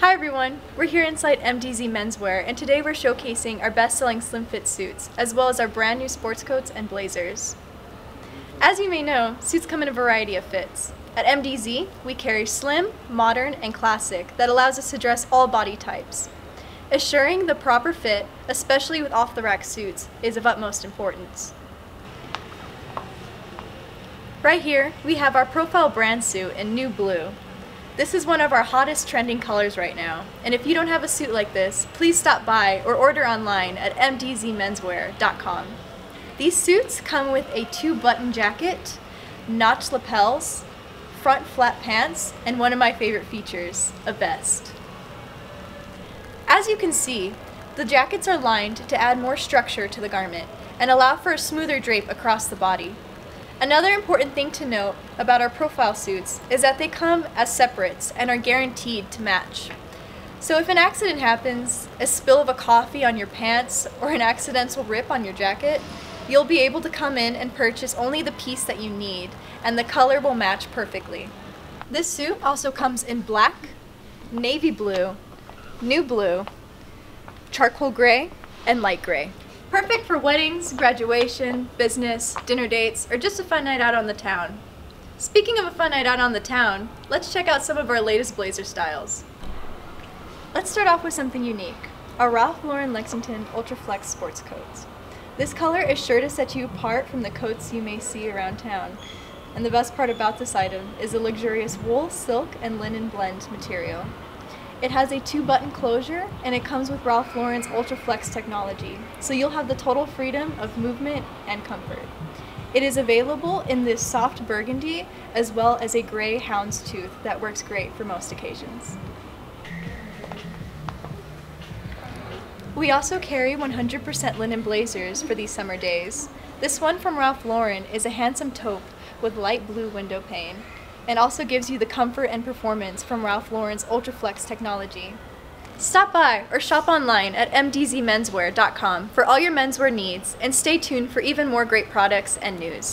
Hi everyone, we're here inside MDZ Menswear and today we're showcasing our best-selling slim fit suits as well as our brand new sports coats and blazers. As you may know, suits come in a variety of fits. At MDZ, we carry slim, modern, and classic that allows us to dress all body types. Assuring the proper fit, especially with off-the-rack suits, is of utmost importance. Right here, we have our profile brand suit in new blue, this is one of our hottest trending colors right now, and if you don't have a suit like this, please stop by or order online at mdzmenswear.com. These suits come with a two-button jacket, notched lapels, front flat pants, and one of my favorite features, a vest. As you can see, the jackets are lined to add more structure to the garment and allow for a smoother drape across the body. Another important thing to note about our profile suits is that they come as separates and are guaranteed to match. So if an accident happens, a spill of a coffee on your pants, or an accidental rip on your jacket, you'll be able to come in and purchase only the piece that you need, and the color will match perfectly. This suit also comes in black, navy blue, new blue, charcoal gray, and light gray. Perfect for weddings, graduation, business, dinner dates, or just a fun night out on the town. Speaking of a fun night out on the town, let's check out some of our latest blazer styles. Let's start off with something unique, our Ralph Lauren Lexington Ultra Flex sports coats. This color is sure to set you apart from the coats you may see around town. And the best part about this item is the luxurious wool, silk, and linen blend material. It has a two button closure and it comes with Ralph Lauren's UltraFlex technology, so you'll have the total freedom of movement and comfort. It is available in this soft burgundy as well as a gray houndstooth that works great for most occasions. We also carry 100% linen blazers for these summer days. This one from Ralph Lauren is a handsome taupe with light blue window pane and also gives you the comfort and performance from Ralph Lauren's Ultraflex technology. Stop by or shop online at mdzmenswear.com for all your menswear needs and stay tuned for even more great products and news.